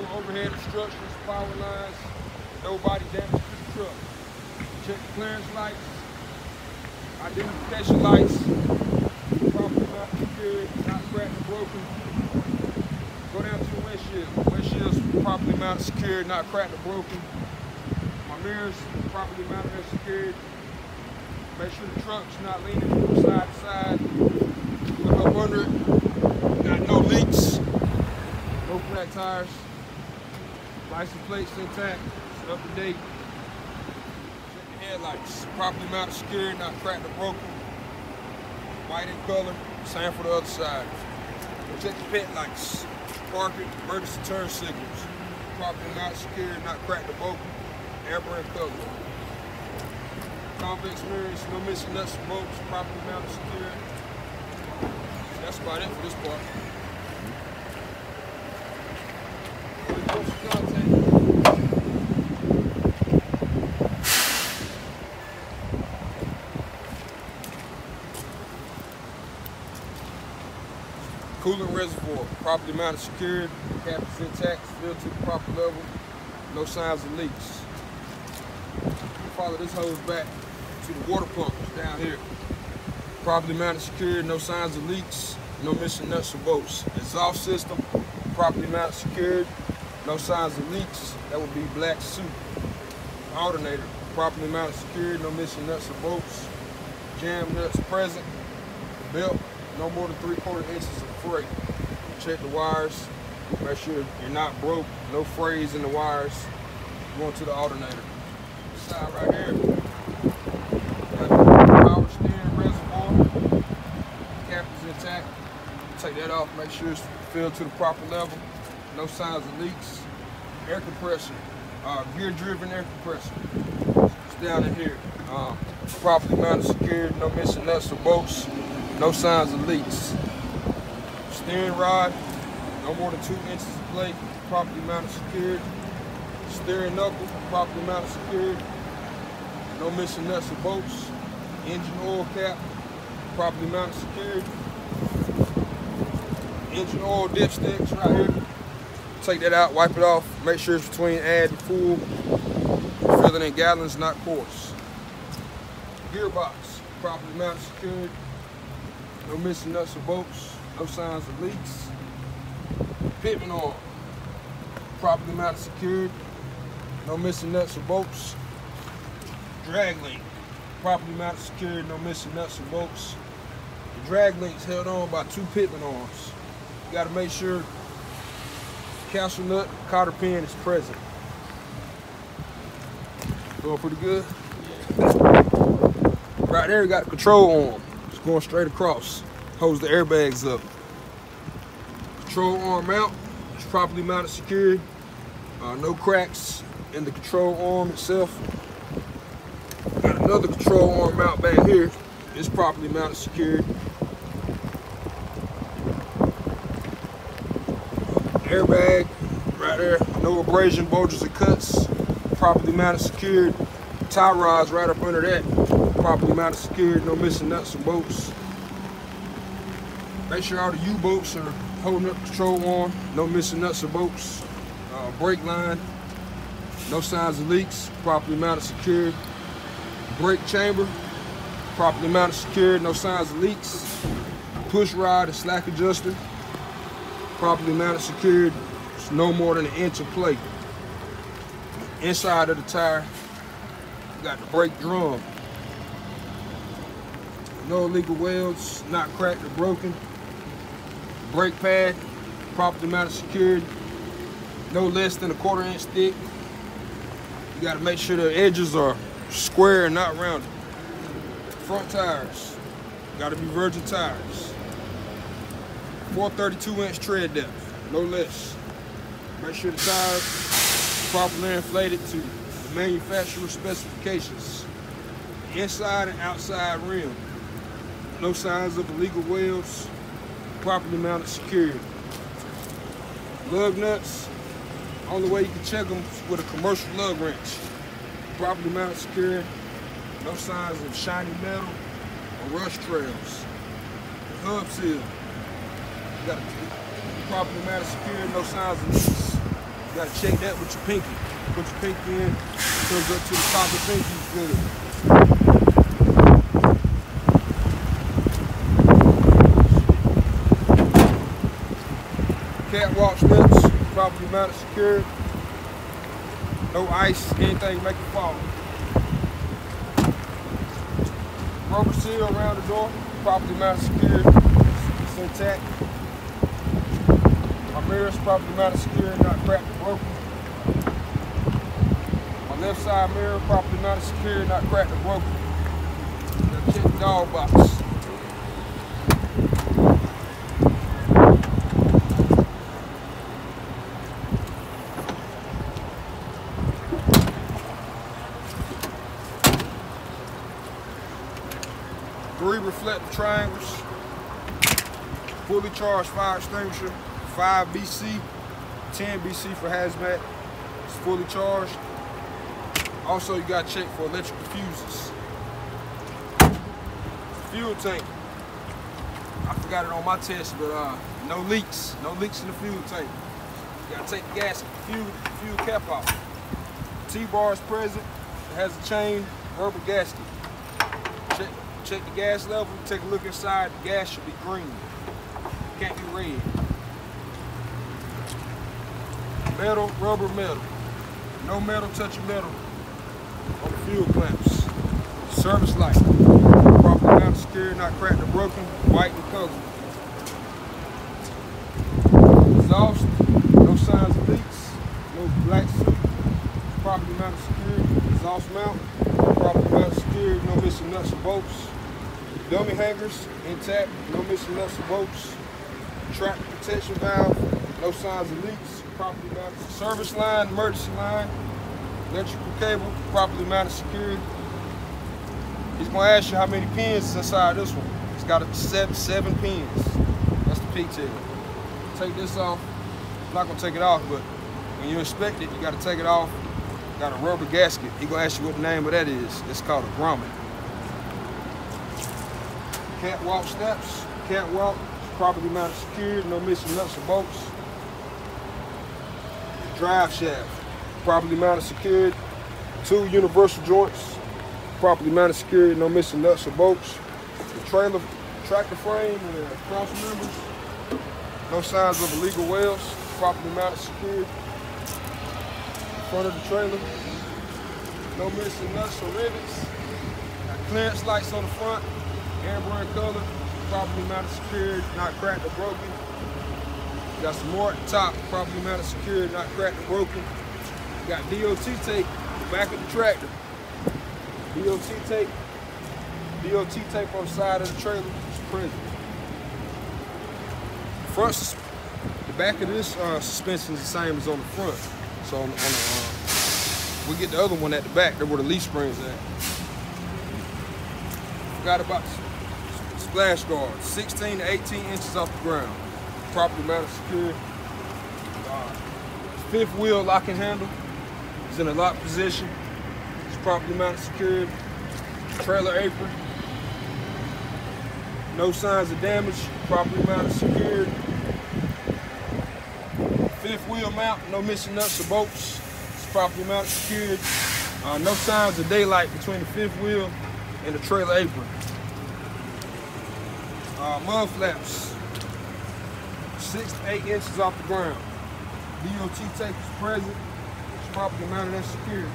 Overhead obstructions, power lines, no body damage to the truck. Check the clearance lights, identification lights, properly not secured, not cracked or broken. Go down to the windshield. Windshield's properly mounted, secured, not cracked or broken. My mirrors properly mounted and secured. Make sure the truck's not leaning from side to side. Look up under it. Got no leaks. No flat tires. License plates intact. Up to date. Check the headlights. Properly mounted, secured, not cracked or broken. White in color. Same for the other side. Check the pit lights. Parking, emergency turn signals. Properly mounted, secured, not cracked or broken. Air brake color. Convex mirrors, no missing nuts or bolts, properly mounted, secured. That's about it for this part. Coolant reservoir, properly mounted, secured, cap is intact, filled to the proper level, no signs of leaks. Follow this hose back to the water pump down here. Properly mounted, secured, no signs of leaks, no missing nuts or bolts. Exhaust system, properly mounted, secured, no signs of leaks. That would be black soot. Alternator, properly mounted, secured, no missing nuts or bolts. Jam nuts present. Belt, no more than three quarter inches of freight. Check the wires. Make sure you're not broke. No frays in the wires. Going to the alternator. Side right here. Power steering reservoir. Cap is intact. Take that off. Make sure it's filled to the proper level. No signs of leaks. Air compressor. Uh, gear driven air compressor. It's down in here. Um, properly mounted, secured. No missing nuts or bolts. No signs of leaks. Steering rod, no more than two inches of plate, properly mounted secured. Steering knuckle, properly mounted secured. No missing nuts or bolts. Engine oil cap, properly mounted secured. Engine oil dipsticks right here. Take that out, wipe it off. Make sure it's between add and full. Fill it in gallons, not quarts. Gearbox, properly mounted secured. No missing nuts or bolts. No signs of leaks. Pitman arm. Properly mounted secured. No missing nuts or bolts. Drag link. Properly mounted secured. No missing nuts or bolts. The drag link's held on by two pitman arms. You gotta make sure castle nut, cotter pin is present. Going pretty good? Right there, you got the control arm. Going straight across. Holds the airbags up. Control arm out. It's properly mounted secured. Uh, no cracks in the control arm itself. Got another control arm mount back here. It's properly mounted secured. Airbag right there. No abrasion, bulges, or cuts. Properly mounted secured. Tie rods right up under that. Properly mounted secured. No missing nuts or bolts. Make sure all the U-bolts are holding up control arm. No missing nuts or bolts. Uh, brake line. No signs of leaks. Properly mounted secured. Brake chamber. Properly mounted secured. No signs of leaks. Push rod and slack adjuster. Properly mounted secured. It's no more than an inch of plate. Inside of the tire, got the brake drum. No illegal welds, not cracked or broken. Brake pad, proper amount of security, No less than a quarter inch thick. You gotta make sure the edges are square and not rounded. Front tires, gotta be virgin tires. 432 inch tread depth, no less. Make sure the tires properly inflated to the manufacturer specifications. Inside and outside rim. No signs of illegal welds. Properly mounted security. Lug nuts. Only way you can check them is with a commercial lug wrench. Properly mounted security, No signs of shiny metal or rust trails. The hub seal. Got properly mounted security, No signs of leaks. You gotta check that with your pinky. Put your pinky in, comes up to the top of the pinky, good. Catwalk steps, properly mounted secure. No ice, anything make it fall. Rubber seal around the door, properly mounted secure. It's intact. My mirrors properly mounted secure, not cracked or broken. My left side mirror properly mounted secure, not cracked or broken. Now check dog box. Three reflective triangles, fully charged fire extinguisher, 5 BC, 10 BC for hazmat. It's fully charged. Also, you got to check for electrical fuses. Fuel tank. I forgot it on my test, but uh, no leaks. No leaks in the fuel tank. You got to take the gas, fuel, fuel cap off. T-bar is present. It has a chain rubber gasket. Check, the gas level. Take a look inside. The gas should be green. Can't be red. Metal, rubber, metal. No metal touching metal on the fuel clamps. Service light. Properly mounted, secure, not cracked or broken. White in color. Exhaust. No signs of leaks. No black soot. Properly mounted, secure. Exhaust mount. Properly mounted, secure. No missing nuts or bolts. Dummy hangers intact. No missing nuts or bolts. Tractor protection valve. No signs of leaks. Properly mounted. Service line, emergency line. Electrical cable. Properly mounted, secured. He's gonna ask you how many pins is inside this one. It's got a seven, seven pins. That's the pigtail. Take this off. I'm not gonna take it off, but when you inspect it, you gotta take it off. Got a rubber gasket. He gonna ask you what the name of that is. It's called a grommet. Catwalk steps. Catwalk. Properly mounted secured. No missing nuts or bolts. Drive shaft. Properly mounted secured. Two universal joints properly mounted secured, no missing nuts or bolts. The trailer tractor frame and the cross members, no signs of illegal welds, properly mounted secured. Front of the trailer, no missing nuts or rivets. Clearance lights on the front, amber in color, properly mounted secured, not cracked or broken. Got some more at the top, properly mounted secured, not cracked or broken. Got DOT tape, the back of the tractor. DOT tape, DOT tape on the side of the trailer is present. Front, the back of this uh, suspension is the same as on the front. So on, on the, uh, we get the other one at the back, there where the leaf springs at. Forgot about splash guard, 16 to 18 inches off the ground. Properly mounted secure. Uh, fifth wheel locking handle is in a lock position It's properly mounted secured. Trailer apron. No signs of damage. Properly mounted secured. Fifth wheel mount. No missing nuts or bolts. It's properly mounted secured. Uh, no signs of daylight between the fifth wheel and the trailer apron. Uh, mud flaps. Six to eight inches off the ground. DOT tape is present. It's properly mounted and secured.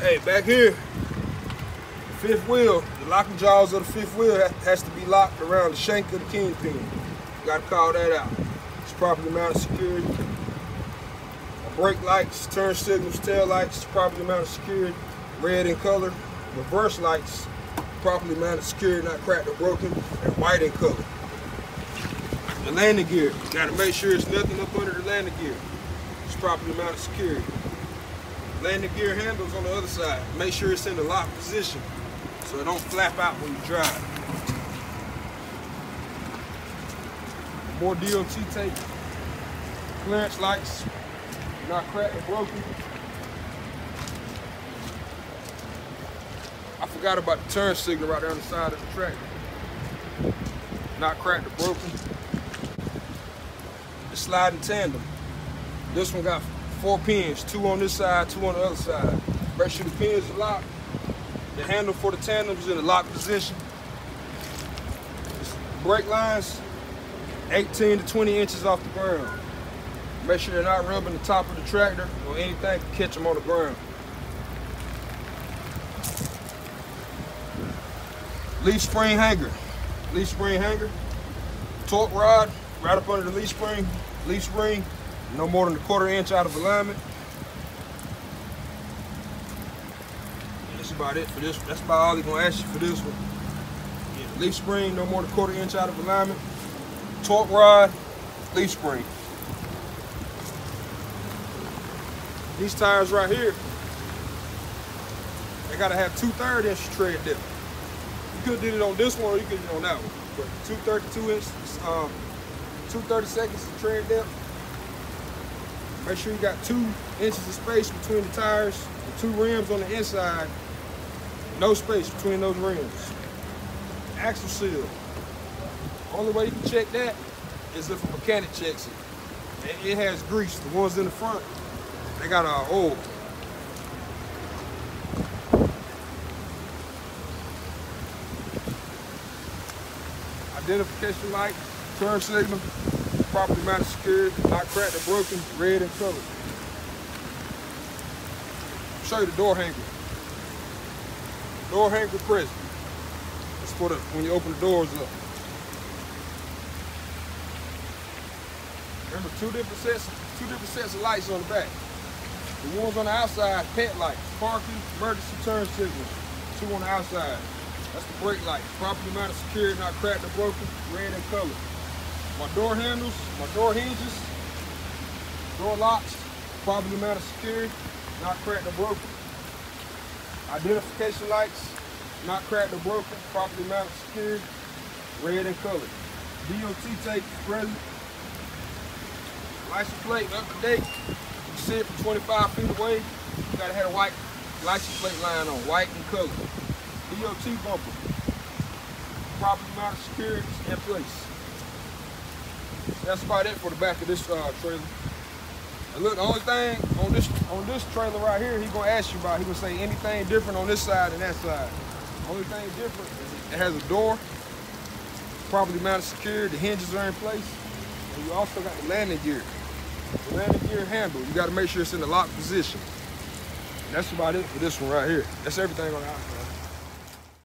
Hey, back here, the fifth wheel, the locking jaws of the fifth wheel has to be locked around the shank of the kingpin. You gotta call that out. It's properly mounted security. Brake lights, turn signals, tail lights, properly mounted secured, red in color. Reverse lights, properly mounted secured, not cracked or broken, and white in color. The landing gear, gotta make sure it's nothing up under the landing gear. It's properly mounted secured. Landing gear handles on the other side. Make sure it's in the lock position so it don't flap out when you drive. More DOT tape. Clearance lights, not cracked or broken. Forgot about the turn signal right there on the side of the tractor. Not cracked or broken. the sliding tandem. This one got four pins, two on this side, two on the other side. Make sure the pins are locked. The handle for the tandem is in the locked position. Brake lines, 18 to 20 inches off the ground. Make sure they're not rubbing the top of the tractor or anything to catch them on the ground. Leaf spring hanger. Leaf spring hanger. Torque rod right up under the leaf spring. Leaf spring, no more than a quarter inch out of alignment. that's about it for this. That's about all he's gonna ask you for this one. Yeah, leaf spring, no more than a quarter inch out of alignment. Torque rod, leaf spring. These tires right here, they gotta have two third inch tread depth. You could have did it on this one or you could have it on that one. But 232 inch, um, 230 seconds of tread depth. Make sure you got two inches of space between the tires, and two rims on the inside. No space between those rims. Axle seal. Only way you can check that is if a mechanic checks it. It has grease. The ones in the front, they got uh, oil. Identification light, turn signal, properly mounted secured, not cracked or broken, red in color. Show you the door hanger. Door hanger present. It's for the when you open the doors up. Remember, two different sets, two different sets of lights on the back. The ones on the outside, pet lights, parking, emergency turn signals. Two on the outside. That's the brake light. Properly mounted, secured, not cracked or broken, red in color. My door handles, my door hinges, door locks, properly mounted, secured, not cracked or broken. Identification lights, not cracked or broken, properly mounted, secured, red in color. DOT tape present. License plate up to date. You see it from 25 feet away. You gotta have a white license plate line on, white in color. DOT bumper. Properly mounted security in place. That's about it for the back of this uh, trailer. And look, the only thing on this on this trailer right here, he's gonna ask you about. He gonna say anything different on this side and that side. Only thing different is it has a door, properly mounted security. The hinges are in place, and you also got the landing gear. The landing gear handle, you gotta make sure it's in the locked position. And that's about it for this one right here. That's everything on the outside.